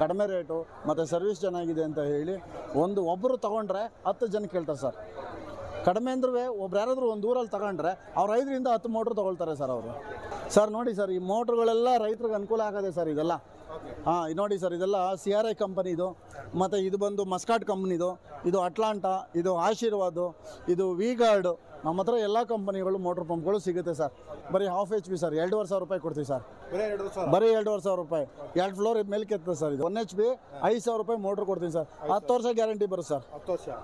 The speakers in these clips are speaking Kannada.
ಕಡಿಮೆ ರೇಟು, ಮತ್ತು ಸರ್ವಿಸ್ ಚೆನ್ನಾಗಿದೆ ಅಂತ ಹೇಳಿ ಒಂದು ಒಬ್ಬರು ತೊಗೊಂಡ್ರೆ ಹತ್ತು ಜನ ಕೇಳ್ತಾರೆ ಸರ್. ಕಡಿಮೆ ಅಂದ್ರೂ ಒಬ್ರು ಯಾರಾದರೂ ಒಂದು ಊರಲ್ಲಿ ತಗೊಂಡ್ರೆ ಅವ್ರು ಐದರಿಂದ ಹತ್ತು ಮೋಟ್ರ್ ತೊಗೊಳ್ತಾರೆ ಸರ್ ಅವರು. ಸರ್ ನೋಡಿ ಸರ್, ಈ ಮೋಟ್ರ್ಗಳೆಲ್ಲ ರೈತರಿಗೆ ಅನುಕೂಲ ಆಗದೆ ಸರ್ ಇದೆಲ್ಲ. ಹಾಂ ನೋಡಿ ಸರ್, ಇದೆಲ್ಲ ಸಿ ಆರ್ ಐ ಕಂಪನಿದು, ಮತ್ತು ಇದು ಬಂದು ಮಸ್ಕಾಟ್ ಕಂಪ್ನಿದು, ಇದು ಅಟ್ಲಾಂಟಾ, ಇದು ಆಶೀರ್ವಾದ್, ಇದು ವಿ ಗಾರ್ಡ್ ನಮ್ಮ ಹತ್ರ ಎಲ್ಲ ಕಂಪನಿಗಳು ಮೋಟ್ರ್ ಪಂಪ್ಗಳು ಸಿಗುತ್ತೆ ಸರ್ ಬರೀ ಹಾಫ್ ಎಚ್ ಪಿ ಸರ್ ಎರಡೂವರೆ ಸಾವಿರ ರೂಪಾಯಿ ಕೊಡ್ತೀವಿ ಸರ್ ಬರೀ ಎರಡುವರೆ ಸಾವಿರ? ರೂಪಾಯಿ. ಎರಡು ಫ್ಲೋರ್ ಮೇಲೆ ಕೆತ್ತದೆ ಸರ್ ಇದು. ಒನ್ ಎಚ್ ಪಿ ಐದು ಸಾವಿರ ರೂಪಾಯಿ ಮೋಟ್ರ್ ಕೊಡ್ತೀನಿ ಸರ್ ಹತ್ತು ವರ್ಷ ಗ್ಯಾರಂಟಿ ಬರುತ್ತೆ ಸರ್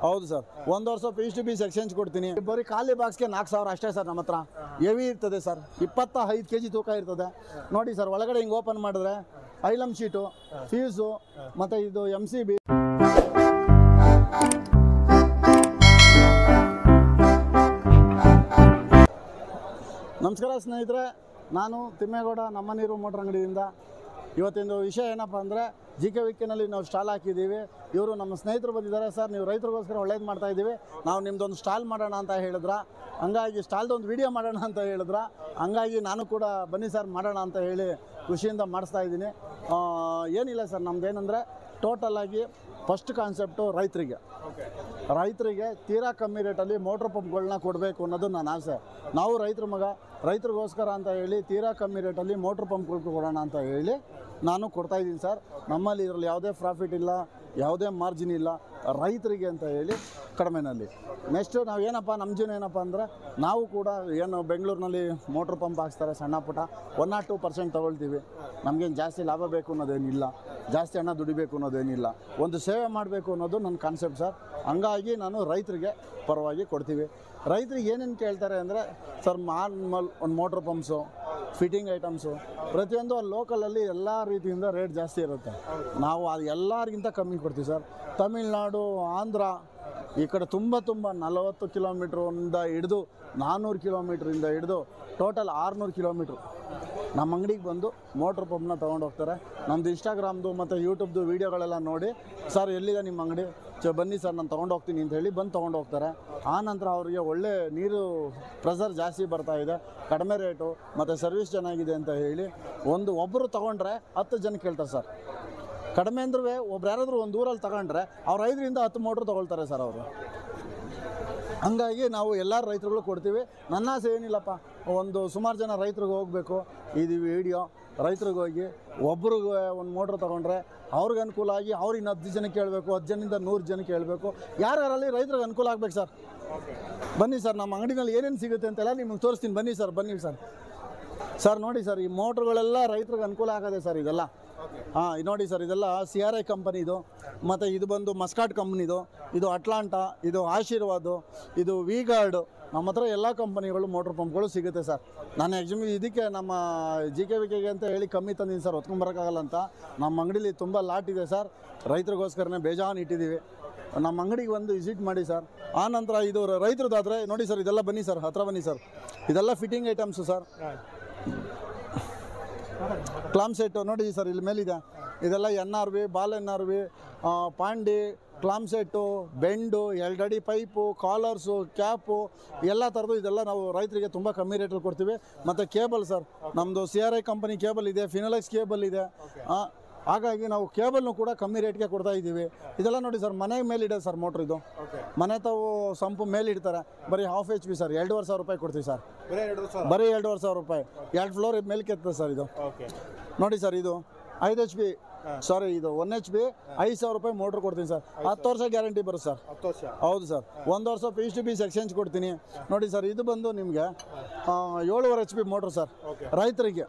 ಹೌದು ಸರ್ ಒಂದು ವರ್ಷ ಪಿ ಟು ಪೀಸ್ ಎಕ್ಸ್ಚೇಂಜ್ ಕೊಡ್ತೀನಿ. ಬರೀ ಖಾಲಿ ಬಾಕ್ಸ್ಗೆ ನಾಲ್ಕು ಸಾವಿರ ಅಷ್ಟೇ ಸರ್ ನಮ್ಮ ಹತ್ರ. ಹೆವಿ ಇರ್ತದೆ ಸರ್ ಇಪ್ಪತ್ತ ಐದು ಕೆ ಜಿ ತೂಕ ಇರ್ತದೆ. ನೋಡಿ ಸರ್ ಒಳಗಡೆ ಹಿಂಗೆ ಓಪನ್ ಮಾಡಿದ್ರೆ ಐಲಮ್ ಶೀಟು ಫೀಸು ಮತ್ತು ಇದು ಎಂ ಸಿ ಬಿ ನಮಸ್ಕಾರ ಸ್ನೇಹಿತರೆ, ನಾನು ತಿಮ್ಮೇಗೌಡ ನಮ್ಮ ನೀರು ಮೋಟ್ರ್ ಅಂಗಡಿಯಿಂದ. ಇವತ್ತಿಂದು ವಿಷಯ ಏನಪ್ಪ ಅಂದರೆ, ಜಿ ಕೆ ವಿಕ್ಕಿನಲ್ಲಿ ನಾವು ಸ್ಟಾಲ್ ಹಾಕಿದ್ದೀವಿ. ಇವರು ನಮ್ಮ ಸ್ನೇಹಿತರು ಬಂದಿದ್ದಾರೆ ಸರ್, ನೀವು ರೈತರಿಗೋಸ್ಕರ ಒಳ್ಳೇದು ಮಾಡ್ತಾ ಇದ್ದೀವಿ. ನಾವು ನಿಮ್ದೊಂದು ಸ್ಟಾಲ್ ಮಾಡೋಣ ಅಂತ ಹೇಳಿದ್ರ. ಹಂಗಾಗಿ ಸ್ಟಾಲ್ದೊಂದು ವಿಡಿಯೋ ಮಾಡೋಣ ಅಂತ ಹೇಳಿದ್ರ. ಹಂಗಾಗಿ ನಾನು ಕೂಡ ಬನ್ನಿ ಸರ್, ಮಾಡೋಣ ಅಂತ ಹೇಳಿ ಖುಷಿಯಿಂದ ಮಾಡಿಸ್ತಾ ಇದ್ದೀನಿ. ಏನಿಲ್ಲ ಸರ್ ಟೋಟಲ್ ಆಗಿ ಫಸ್ಟ್ ಕಾನ್ಸೆಪ್ಟು ರೈತರಿಗೆ. ರೈತರಿಗೆ ತೀರಾ ಕಮ್ಮಿ ರೇಟಲ್ಲಿ ಮೋಟ್ರ್ ಪಂಪ್ಗಳನ್ನ ಕೊಡಬೇಕು ಅನ್ನೋದು ನನ್ನ ಆಸೆ. ನಾವು ರೈತರ ಮಗ, ರೈತರಿಗೋಸ್ಕರ ಅಂತ ಹೇಳಿ ತೀರಾ ಕಮ್ಮಿ ರೇಟಲ್ಲಿ ಮೋಟ್ರ್ ಪಂಪ್ಗಳು ಕೊಡೋಣ ಅಂತ ಹೇಳಿ ನಾನು ಕೊಡ್ತಾ ಇದ್ದೀನಿ ಸರ್. ನಮ್ಮಲ್ಲಿ ಇದರಲ್ಲಿ ಯಾವುದೇ ಪ್ರಾಫಿಟ್ ಇಲ್ಲ. ಯಾವುದೇ ಮಾರ್ಜಿನ್ ಇಲ್ಲ, ರೈತರಿಗೆ ಅಂತ ಹೇಳಿ ಕಡಿಮೆನಲ್ಲಿ. ನೆಕ್ಸ್ಟು ನಾವು ಏನಪ್ಪ ನಮ್ಮ ಜೀವನ ಏನಪ್ಪ ಅಂದರೆ, ನಾವು ಕೂಡ ಏನು ಬೆಂಗಳೂರಿನಲ್ಲಿ ಮೋಟ್ರ್ ಪಂಪ್ ಹಾಕ್ಸ್ತಾರೆ ಸಣ್ಣ ಪುಟ್ಟ ಒನ್ ಆರ್ ಟು ಪರ್ಸೆಂಟ್ ತೊಗೊಳ್ತೀವಿ. ನಮಗೇನು ಜಾಸ್ತಿ ಲಾಭ ಬೇಕು ಅನ್ನೋದೇನಿಲ್ಲ, ಜಾಸ್ತಿ ಹಣ ದುಡಿಬೇಕು ಅನ್ನೋದೇನಿಲ್ಲ. ಒಂದು ಸೇವೆ ಮಾಡಬೇಕು ಅನ್ನೋದು ನನ್ನ ಕಾನ್ಸೆಪ್ಟ್ ಸರ್ ಹಂಗಾಗಿ ನಾನು ರೈತರಿಗೆ ಪರವಾಗಿ ಕೊಡ್ತೀವಿ. ರೈತರಿಗೆ ಏನೇನು ಕೇಳ್ತಾರೆ ಅಂದರೆ ಸರ್ ಮಾರ್ಮಲ್ ಒಂದು ಮೋಟ್ರ್ ಪಂಪ್ಸು ಫಿಟ್ಟಿಂಗ್ ಐಟಮ್ಸು. ಪ್ರತಿಯೊಂದು ಅಲ್ಲಿ ಲೋಕಲಲ್ಲಿ ಎಲ್ಲ ರೀತಿಯಿಂದ ರೇಟ್ ಜಾಸ್ತಿ ಇರುತ್ತೆ. ನಾವು ಅದು ಎಲ್ಲರಿಗಿಂತ ಕಮ್ಮಿ ಕೊಡ್ತೀವಿ ಸರ್. ತಮಿಳ್ನಾಡು, ಆಂಧ್ರ, ಈ ಕಡೆ ತುಂಬ ತುಂಬ ನಲವತ್ತು ಕಿಲೋಮೀಟ್ರಿಂದ ಹಿಡಿದು ನಾನ್ನೂರು ಕಿಲೋಮೀಟ್ರಿಂದ ಹಿಡಿದು ಟೋಟಲ್ ಆರುನೂರು ಕಿಲೋಮೀಟ್ರ್ ನಮ್ಮ ಅಂಗಡಿಗೆ ಬಂದು ಮೋಟ್ರ್ ಪಂಪ್ನ ತೊಗೊಂಡು ಹೋಗ್ತಾರೆ. ನಮ್ಮದು ಇನ್ಸ್ಟಾಗ್ರಾಮ್ದು ಮತ್ತು ಯೂಟ್ಯೂಬ್ದು ವೀಡಿಯೋಗಳೆಲ್ಲ ನೋಡಿ, ಸರ್, ಎಲ್ಲಿದೆ ನಿಮ್ಮ ಅಂಗಡಿ? ಸೊ ಬನ್ನಿ ಸರ್, ನಾನು ತೊಗೊಂಡು ಹೋಗ್ತೀನಿ ಅಂತ ಹೇಳಿ ಬಂದು ತೊಗೊಂಡು ಹೋಗ್ತಾರೆ. ಆ ನಂತರ ಅವರಿಗೆ ಒಳ್ಳೆ ನೀರು ಪ್ರೆಸರ್ ಜಾಸ್ತಿ ಬರ್ತಾ ಇದೆ, ಕಡಿಮೆ ರೇಟು ಮತ್ತು ಸರ್ವಿಸ್ ಚೆನ್ನಾಗಿದೆ ಅಂತ ಹೇಳಿ ಒಂದು ಒಬ್ಬರು ತೊಗೊಂಡ್ರೆ ಹತ್ತು ಜನ ಕೇಳ್ತಾರೆ ಸರ್. ಕಡಿಮೆ ಅಂದ್ರೂ ಒಬ್ರು ಯಾರಾದರೂ ಒಂದು ಊರಲ್ಲಿ ತಗೊಂಡ್ರೆ ಅವ್ರು ಐದರಿಂದ ಹತ್ತು ಮೋಟ್ರ್ ತೊಗೊಳ್ತಾರೆ ಸರ್ ಅವರು. ಹಂಗಾಗಿ ನಾವು ಎಲ್ಲ ರೈತರುಗಳು ಕೊಡ್ತೀವಿ. ನನ್ನ ಆಸೆ ಏನಿಲ್ಲಪ್ಪ ಒಂದು ಸುಮಾರು ಜನ ರೈತರಿಗೆ ಹೋಗಬೇಕು. ಇದು ವಿಡಿಯೋ ರೈತರಿಗೆ ಹೋಗಿ, ಒಬ್ರಿಗೆ ಒಂದು ಮೋಟ್ರ್ ತೊಗೊಂಡ್ರೆ ಅವ್ರಿಗೆ ಅನುಕೂಲ ಆಗಿ ಅವ್ರು ಇನ್ನು ಹತ್ತು ಜನಕ್ಕೆ ಹೇಳಬೇಕು ಹತ್ತು ಜನದಿಂದ ನೂರು ಜನಕ್ಕೆ ಹೇಳಬೇಕು ಯಾರ್ಯಾರಲ್ಲಿ ರೈತರಿಗೆ ಅನುಕೂಲ ಆಗ್ಬೇಕು ಸರ್? ಬನ್ನಿ ಸರ್, ನಮ್ಮ ಅಂಗಡಿನಲ್ಲಿ ಏನೇನು ಸಿಗುತ್ತೆ ಅಂತೆಲ್ಲ ನಿಮಗೆ ತೋರಿಸ್ತೀನಿ. ಬನ್ನಿ ಸರ್ ಬನ್ನಿ ಸರ್. ಸರ್, ನೋಡಿ ಸರ್, ಈ ಮೋಟ್ರ್ಗಳೆಲ್ಲ ರೈತರಿಗೆ ಅನುಕೂಲ ಆಗದೆ ಸರ್ ಇದೆಲ್ಲ. ಹಾಂ ನೋಡಿ ಸರ್, ಇದೆಲ್ಲ ಸಿ ಆರ್ ಐ ಕಂಪನಿದು ಮತ್ತು ಇದು ಬಂದು ಮಸ್ಕಾಟ್ ಕಂಪ್ನಿದು ಇದು. ಅಟ್ಲಾಂಟಾ ಇದು ಆಶೀರ್ವಾದ್, ಇದು ವಿ ಗಾರ್ಡ್ ನಮ್ಮ ಹತ್ರ ಎಲ್ಲ ಕಂಪನಿಗಳು ಮೋಟ್ರ್ ಪಂಪ್ಗಳು ಸಿಗುತ್ತೆ ಸರ್. ನಾನು ಎಕ್ಸಾಮ್ ಇದಕ್ಕೆ ನಮ್ಮ ಜಿ ಕೆ ವಿ ಕೆಗೆ ಅಂತ ಹೇಳಿ ಕಮ್ಮಿ ತಂದೀನಿ ಸರ್ ಹೊತ್ಕೊಂಬರೋಕ್ಕಾಗಲ್ಲ ಅಂತ. ನಮ್ಮ ಅಂಗಡೀಲಿ ತುಂಬ ಲಾಟ್ ಇದೆ ಸರ್. ರೈತರಿಗೋಸ್ಕರನೇ ಬೇಜಾನ್ ಇಟ್ಟಿದ್ದೀವಿ ನಮ್ಮ ಅಂಗಡಿಗೆ ಒಂದು ವಿಸಿಟ್ ಮಾಡಿ ಸರ್. ಆ ನಂತರ ಇದು ರೈತರದಾದರೆ, ನೋಡಿ ಸರ್, ಇದೆಲ್ಲ ಬನ್ನಿ ಸರ್, ಹತ್ರ ಬನ್ನಿ ಸರ್. ಇದೆಲ್ಲ fitting items sir. Clamp set ನೋಡಿ ಸರ್, ಇಲ್ಲಿ ಮೇಲಿದೆ. ಇದೆಲ್ಲ N R V, ball N R V ಪಾಂಡಿ, clamp set, bend, ಎರಡಡಿ ಪೈಪು, ಕಾಲರ್ಸು, ಕ್ಯಾಪು, ಎಲ್ಲ ಥರದ್ದು ಇದೆಲ್ಲ ನಾವು ರೈತರಿಗೆ ತುಂಬ ಕಮ್ಮಿ ರೇಟಲ್ಲಿ ಕೊಡ್ತೀವಿ. ಮತ್ತು ಕೇಬಲ್ ಸರ್ ನಮ್ಮದು C R I company cable ಇದೆ, ಫಿನೋಲೆಕ್ಸ್ ಕೇಬಲ್ ಇದೆ. ಹಾಗಾಗಿ ನಾವು ಕೇಬಲ್ನು ಕೂಡ ಕಮ್ಮಿ ರೇಟ್ಗೆ ಕೊಡ್ತಾ ಇದ್ದೀವಿ. ಇದೆಲ್ಲ ನೋಡಿ ಸರ್ ಮನೆ ಮೇಲಿದೆ ಸರ್ ಮೋಟ್ರ್ ಇದು. ಮನೆ ತಾವು ಸಂಪು ಮೇಲಿಡ್ತಾರೆ. ಬರೀ ಹಾಫ್ ಎಚ್ ಪಿ ಸರ್ ಎರಡೂವರೆ ಸಾವಿರ ರೂಪಾಯಿ ಕೊಡ್ತೀವಿ ಸರ್. ಬರೀ ಎರಡೂವರೆ ಸಾವಿರ? ರೂಪಾಯಿ. ಎರಡು ಫ್ಲೋರ್ ಮೇಲೆ ಕೆತ್ತದೆ ಸರ್ ಇದು. ನೋಡಿ ಸರ್ ಇದು ಐದು ಎಚ್ ಪಿ ಸಾರಿ ಇದು ಒನ್ ಎಚ್ ಪಿ ಐದು ಸಾವಿರ ರೂಪಾಯಿ ಮೋಟ್ರ್ ಕೊಡ್ತೀನಿ ಸರ್. ಹತ್ತು ವರ್ಷ ಗ್ಯಾರಂಟಿ ಬರುತ್ತೆ ಸರ್. ಹತ್ತು ವರ್ಷ? ಹೌದು ಸರ್. ಒಂದು ವರ್ಷ ಪಿ ಟು ಪೀಸ್ ಎಕ್ಸ್ಚೇಂಜ್ ಕೊಡ್ತೀನಿ. ನೋಡಿ ಸರ್ ಇದು ಬಂದು ನಿಮಗೆ ಏಳುವರೆ ಎಚ್ ಪಿ ಮೋಟ್ರ್ ಸರ್. ರೈತರಿಗೆ.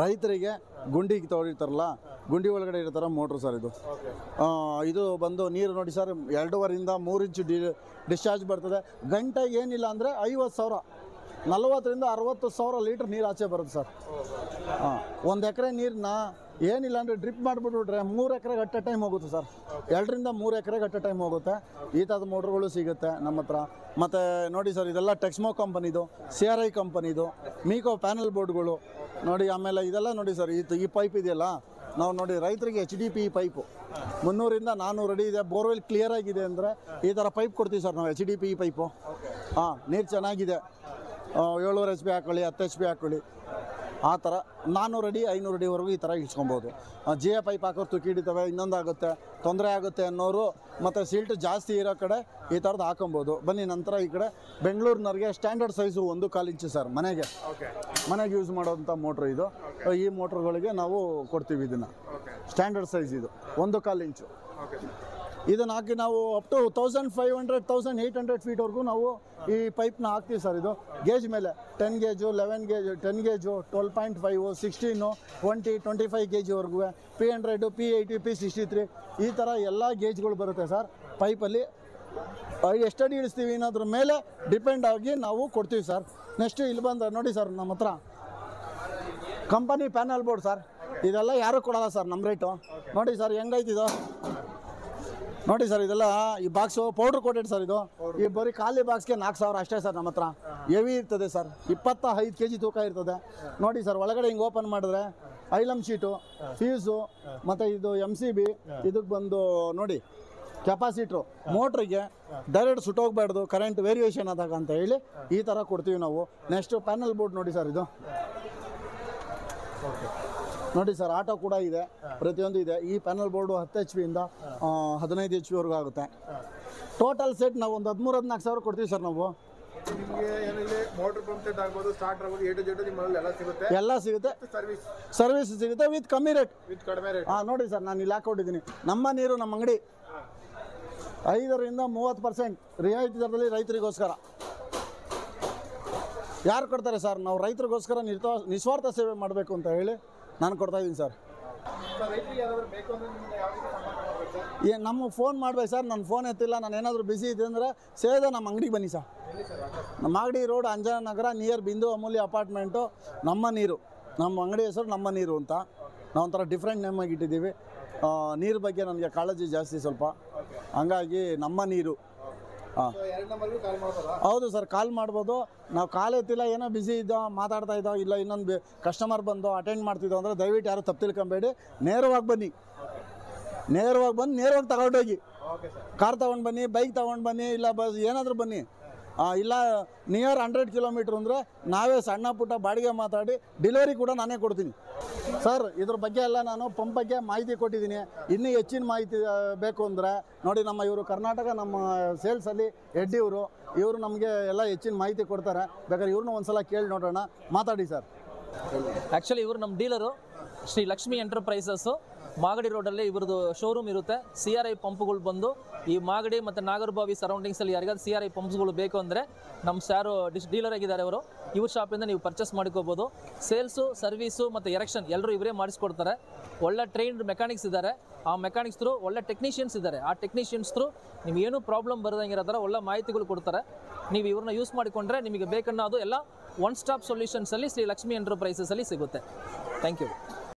ರೈತರಿಗೆ ಗುಂಡಿಗೆ ತೊಳಿತಾರಲ್ಲ ಗುಂಡಿ ಒಳಗಡೆ ಇರೋ ಥರ ಮೋಟ್ರ್ ಸರ್ ಇದು ಇದು ಬಂದು ನೀರು ನೋಡಿ ಸರ್ ಎರಡೂವರೆಯಿಂದ ಮೂರು ಇಂಚು ಡಿ ಡಿಸ್ಚಾರ್ಜ್ ಬರ್ತದೆ. ಗಂಟೆ ಏನಿಲ್ಲ ಅಂದರೆ ಐವತ್ತು ಸಾವಿರ, ನಲ್ವತ್ತರಿಂದ ಅರವತ್ತು ಸಾವಿರ ಲೀಟ್ರ್ ನೀರು ಆಚೆ ಬರುತ್ತೆ ಸರ್ ಹಾಂ ಒಂದು ಎಕರೆ ನೀರನ್ನ ಏನಿಲ್ಲ ಅಂದರೆ ಡ್ರಿಪ್ ಮಾಡಿಬಿಟ್ಬಿಟ್ರೆ ಮೂರು ಎಕರೆಗೆ ಅಟ್ಟ ಟೈಮ್ ಹೋಗುತ್ತೆ ಸರ್ ಎರಡರಿಂದ ಮೂರು ಎಕರೆಗೆ ಅಟ್ಟ ಟೈಮ್ ಹೋಗುತ್ತೆ. ಈ ಥರದ ಮೋಟ್ರ್ಗಳು ಸಿಗುತ್ತೆ ನಮ್ಮ ಹತ್ರ. ಮತ್ತು ನೋಡಿ ಸರ್ ಇದೆಲ್ಲ ಟೆಕ್ಸ್ಮೋ ಕಂಪನಿದು ಸಿ ಆರ್ ಐ ಕಂಪನಿದು ಮೀಕೋ ಪ್ಯಾನಲ್ ಬೋರ್ಡ್ಗಳು ನೋಡಿ ಆಮೇಲೆ ಇದೆಲ್ಲ ನೋಡಿ ಸರ್ ಈ ಈ ಪೈಪ್ ಇದೆಯಲ್ಲ ನಾವು ನೋಡಿ ರೈತರಿಗೆ ಎಚ್ ಡಿ ಪಿ ಪೈಪು ಮುನ್ನೂರಿಂದ ನಾನ್ನೂರು ಅಡಿ ಇದೆ. ಬೋರ್ವೆಲ್ ಕ್ಲಿಯರ್ ಆಗಿದೆ ಅಂದರೆ ಈ ಥರ ಪೈಪ್ ಕೊಡ್ತೀವಿ ಸರ್ ನಾವು ಎಚ್ ಡಿ ಪಿ ಪೈಪು ಹಾಂ ನೀರು ಚೆನ್ನಾಗಿದೆ. ಏಳುವರೆ ಎಚ್ ಬಿ ಹಾಕೊಳ್ಳಿ ಹತ್ತು ಎಚ್ ಬಿ ಹಾಕೊಳ್ಳಿ. ಆ ಥರ ನಾನ್ನೂರು ಅಡಿ ಐನೂರು ಅಡಿವರೆಗೂ ಈ ಥರ ಇಳಿಸ್ಕೊಬೋದು. ಜಿ ಎ ಪೈಪ್ ಹಾಕೋರು ತುಕ್ಕಿ ಹಿಡಿತವೆ ಇನ್ನೊಂದು ಆಗುತ್ತೆ ತೊಂದರೆ ಆಗುತ್ತೆ ಅನ್ನೋರು ಮತ್ತು ಸಿಲ್ಟ್ ಜಾಸ್ತಿ ಇರೋ ಕಡೆ ಈ ಥರದ್ದು ಹಾಕೊಬೋದು. ಬನ್ನಿ ನಂತರ ಈ ಕಡೆ ಬೆಂಗಳೂರಿನವ್ರಿಗೆ ಸ್ಟ್ಯಾಂಡರ್ಡ್ ಸೈಜು ಒಂದು ಕಾಲು ಇಂಚು ಸರ್ ಮನೆಗೆ. ಮನೆಗೆ ಯೂಸ್ ಮಾಡೋವಂಥ ಮೋಟ್ರ್ ಇದು. ಈ ಮೋಟ್ರ್ಗಳಿಗೆ ನಾವು ಕೊಡ್ತೀವಿ ಇದನ್ನು. ಸ್ಟ್ಯಾಂಡರ್ಡ್ ಸೈಜ್ ಇದು ಒಂದು ಕಾಲು ಇಂಚು. ಇದನ್ನು ಹಾಕಿ ನಾವು up to thousand five hundred thousand eight hundred ಫೀಟ್ವರೆಗೂ ನಾವು ಈ ಪೈಪ್ನ ಹಾಕ್ತೀವಿ ಸರ್ ಇದು. ಗೇಜ್ ಮೇಲೆ ten gauge eleven gauge ten gauge twelve point five sixteen twenty twenty five K ಜಿವರೆಗೂ P hundred P eighty P sixty three ಈ ಥರ ಎಲ್ಲ ಗೇಜ್ಗಳು ಬರುತ್ತೆ ಸರ್ ಪೈಪಲ್ಲಿ ಎಷ್ಟಡಿ ಇಳಿಸ್ತೀವಿ ಅನ್ನೋದ್ರ ಮೇಲೆ ಡಿಪೆಂಡ್ ಆಗಿ ನಾವು ಕೊಡ್ತೀವಿ ಸರ್ ನೆಕ್ಸ್ಟ್ ಇಲ್ಲಿ ಬಂದ, ನೋಡಿ ಸರ್ ನಮ್ಮ ಹತ್ರ. ಕಂಪನಿ ಪ್ಯಾನಲ್ ಬೋರ್ಡ್ ಸರ್ ಇದೆಲ್ಲ ಯಾರು ಕೊಡಲ್ಲ ಸರ್ ನಮ್ಮ ರೇಟು ನೋಡಿ ಸರ್ ಹೆಂಗೈತಿದು ನೋಡಿ ಸರ್, ಇದೆಲ್ಲ ಈ ಬಾಕ್ಸು ಪೌಡ್ರ್ ಕೋಟೆಡ್ ಸರ್ ಇದು. ಈ ಬರೀ ಖಾಲಿ ಬಾಕ್ಸ್ಗೆ ನಾಲ್ಕು ಸಾವಿರ ಅಷ್ಟೇ ಸರ್ ನಮ್ಮ ಹತ್ರ. ಹೆವಿ ಇರ್ತದೆ ಸರ್. ಇಪ್ಪತ್ತ ಐದು ಕೆ ಜಿ ತೂಕ ಇರ್ತದೆ. ನೋಡಿ ಸರ್, ಒಳಗಡೆ ಹಿಂಗೆ ಓಪನ್ ಮಾಡಿದ್ರೆ ಐಲಮ್ ಶೀಟು ಫ್ಯೂಸು ಮತ್ತು ಇದು ಎಂ ಸಿ ಬಿ ಇದಕ್ಕೆ ಬಂದು ನೋಡಿ ಕೆಪಾಸಿಟ್ರು ಮೋಟ್ರಿಗೆ ಡೈರೆಕ್ಟ್ ಸುಟ್ಟೋಗ್ಬಾರ್ದು ಕರೆಂಟ್ ವೇರಿಯೇಷನ್ ಆದಾಗ ಅಂತ ಹೇಳಿ ಈ ಥರ ಕೊಡ್ತೀವಿ ನಾವು. ನೆಕ್ಸ್ಟ್ ಪ್ಯಾನಲ್ ಬೋರ್ಡ್ ನೋಡಿ ಸರ್ ಇದು. ನೋಡಿ ಸರ್ ಆಟೋ ಕೂಡ ಇದೆ ಪ್ರತಿಯೊಂದು ಇದೆ. ಈ ಪ್ಯಾನಲ್ ಬೋರ್ಡು ಹತ್ತು ಎಚ್ ಪಿಯಿಂದ ಹದಿನೈದು ಎಚ್ ಪಿವರೆಗೂ ಆಗುತ್ತೆ. ಟೋಟಲ್ ಸೆಟ್ ನಾವು ಒಂದು ಹದಿಮೂರು ಹದಿನಾಲ್ಕು ಸಾವಿರ ಕೊಡ್ತೀವಿ ಸರ್ ನಾವು. ಎಲ್ಲ ಸಿಗುತ್ತೆ. ಎಲ್ಲ ಸಿಗುತ್ತೆ. ಸರ್ವಿಸ್ ಸರ್ವಿಸ್ ಸಿಗುತ್ತೆ ವಿತ್ ಕಮ್ಮಿ ರೇಟ್ ವಿತ್ ಕಡಿಮೆ ರೇಟ್ ಹಾಂ ನೋಡಿ ಸರ್ ನಾನು ಇಲ್ಲಿ ಹಾಕೊಂಡಿದ್ದೀನಿ ನಮ್ಮ ನೀರು ನಮ್ಮ ಅಂಗಡಿ. ಐದರಿಂದ ಮೂವತ್ತು ಪರ್ಸೆಂಟ್ ರಿಯಾಯಿತಿ ದರದಲ್ಲಿ ರೈತರಿಗೋಸ್ಕರ. ಯಾರು ಕೊಡ್ತಾರೆ ಸರ್? ನಾವು ರೈತರಿಗೋಸ್ಕರ ನಿರ್ತ ನಿಸ್ವಾರ್ಥ ಸೇವೆ ಮಾಡಬೇಕು ಅಂತ ಹೇಳಿ. ನಾನು ಕೊಡ್ತಾ ಇದ್ದೀನಿ ಸರ್. ನಿಮ್ಗೆ ಏ, ನಮ್ಮ ಫೋನ್ ಮಾಡ್ಬೇಕು ಸರ್. ನನ್ನ ಫೋನ್ ಎತ್ತಿಲ್ಲ. ನಾನು ಏನಾದರೂ ಬಿಸಿ ಇದೆ ಅಂದರೆ ಸೇದೆ ನಮ್ಮ ಅಂಗಡಿಗೆ ಬನ್ನಿ ಸರ್. ನಮ್ಮ ಅಂಗಡಿ ರೋಡ್ ಅಂಜನ ನಗರ ನಿಯರ್ ಬಿಂದು ಅಮೂಲ್ಯ ಅಪಾರ್ಟ್ಮೆಂಟು ನಮ್ಮ ನೀರು. ನಮ್ಮ ಅಂಗಡಿ ಹೆಸರು ನಮ್ಮ ನೀರು ಅಂತ. ನಾವು ಒಂಥರ ಡಿಫ್ರೆಂಟ್ ನೇಮ್ ಆಗಿ ಇಟ್ಟಿದ್ದೀವಿ ನೀರು ಬಗ್ಗೆ ನನಗೆ ಕಾಳಜಿ ಜಾಸ್ತಿ ಸ್ವಲ್ಪ. ಹಂಗಾಗಿ ನಮ್ಮ ನೀರು. ಹೌದು ಸರ್ ಕಾಲ್ ಮಾಡ್ಬೋದು. ನಾವು ಕಾಲ್ ಎತ್ತಿಲ್ಲ ಏನೋ ಬಿಸಿ ಇದ್ದೋ ಮಾತಾಡ್ತಾ ಇದ್ದೋ ಇಲ್ಲ ಇನ್ನೊಂದು ಕಸ್ಟಮರ್ ಬಂದು ಅಟೆಂಡ್ ಮಾಡ್ತಿದ್ದೋ ಅಂದರೆ ದಯವಿಟ್ಟು ಯಾರು ತಪ್ಪು ತಿಳ್ಕೊಬೇಡಿ. ನೇರವಾಗಿ ಬನ್ನಿ. ನೇರವಾಗಿ ಬಂದು ನೇರವಾಗಿ ತಗೊಂಡೋಗಿ. ಕಾರ್ ತೊಗೊಂಡು ಬನ್ನಿ ಬೈಕ್ ತೊಗೊಂಡು ಬನ್ನಿ ಇಲ್ಲ ಬಸ್ ಏನಾದರೂ ಬನ್ನಿ. ಇಲ್ಲ ನಿಯರ್ ಹಂಡ್ರೆಡ್ ಕಿಲೋಮೀಟ್ರ್ ಅಂದರೆ ನಾವೇ ಸಣ್ಣ ಪುಟ್ಟ ಬಾಡಿಗೆ ಮಾತಾಡಿ ಡೆಲಿವರಿ ಕೂಡ ನಾನೇ ಕೊಡ್ತೀನಿ. ಸರ್ ಇದ್ರ ಬಗ್ಗೆ ಎಲ್ಲ ನಾನು ಪಂಪ್ ಬಗ್ಗೆ ಮಾಹಿತಿ ಕೊಟ್ಟಿದ್ದೀನಿ. ಇನ್ನೂ ಹೆಚ್ಚಿನ ಮಾಹಿತಿ ಬೇಕು ಅಂದರೆ ನೋಡಿ ನಮ್ಮ ಇವರು ಕರ್ನಾಟಕ, ನಮ್ಮ ಸೇಲ್ಸಲ್ಲಿ ಹೆಡ್ ಇವರು ಇವರು ನಮಗೆ ಎಲ್ಲ ಹೆಚ್ಚಿನ ಮಾಹಿತಿ ಕೊಡ್ತಾರೆ. ಬೇಕಾದ್ರೆ ಇವ್ರನ್ನ ಒಂದ್ಸಲ ಕೇಳಿ ನೋಡೋಣ. ಮಾತಾಡಿ ಸರ್ ಆ್ಯಕ್ಚುಲಿ ಇವರು ನಮ್ಮ ಡೀಲರು ಶ್ರೀ ಲಕ್ಷ್ಮಿ ಎಂಟರ್ಪ್ರೈಸಸ್ಸು. ಮಾಗಡಿ ರೋಡಲ್ಲಿ ಇವ್ರದ್ದು ಶೋರೂಮ್ ಇರುತ್ತೆ. ಸಿ ಆರ್ ಐ ಪಂಪ್ಗಳು ಬಂದು ಈ ಮಾಗಡಿ ಮತ್ತು ನಾಗರಬಾವಿ ಸರೌಂಡಿಂಗ್ಸಲ್ಲಿ ಯಾರಿಗಾದ್ರು ಸಿ ಆರ್ ಐ ಪಂಪ್ಸ್ಗಳು ಬೇಕು ಅಂದರೆ ನಮ್ಮ ಸ್ಯಾರು ಡಿಸ್ ಡೀಲರ್ ಆಗಿದ್ದಾರೆ ಅವರು. ಇವ್ರ ಶಾಪಿಂದ ನೀವು ಪರ್ಚೇಸ್ ಮಾಡ್ಕೋಬೋದು. ಸೇಲ್ಸು ಸರ್ವೀಸು ಮತ್ತು ಎರೆಕ್ಷನ್ ಎಲ್ಲರೂ ಇವರೇ ಮಾಡಿಸ್ಕೊಡ್ತಾರೆ. ಒಳ್ಳೆ ಟ್ರೈನ್ಡ್ ಮೆಕ್ಯಾನಿಕ್ಸ್ ಇದ್ದಾರೆ. ಆ ಮೆಕ್ಯಾನಿಕ್ಸ್ ಥ್ರೂ ಒಳ್ಳೆ ಟೆಕ್ನಿಷಿಯನ್ಸ್ ಇದ್ದಾರೆ. ಆ ಟೆಕ್ನಿಷಿಯನ್ಸ್ ಥ್ರೂ ನಿಮ್ಗೆ ಏನೂ ಪ್ರಾಬ್ಲಮ್ ಬರದಂಗಿರೋ ಥರ ಒಳ್ಳೆ ಮಾಹಿತಿಗಳು ಕೊಡ್ತಾರೆ. ನೀವು ಇವ್ರನ್ನ ಯೂಸ್ ಮಾಡಿಕೊಂಡ್ರೆ ನಿಮಗೆ ಬೇಕನ್ನೋದು ಎಲ್ಲ ಒನ್ ಸ್ಟಾಪ್ ಸೊಲ್ಯೂಷನ್ಸಲ್ಲಿ ಶ್ರೀ ಲಕ್ಷ್ಮಿ ಎಂಟರ್ಪ್ರೈಸಸಲ್ಲಿ ಸಿಗುತ್ತೆ. Thank you